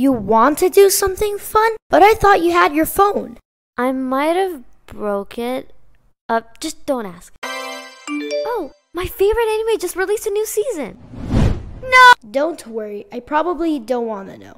You want to do something fun? But I thought you had your phone. I might have broke it. Uh, just don't ask. Oh, my favorite anime just released a new season. No. Don't worry, I probably don't want to know.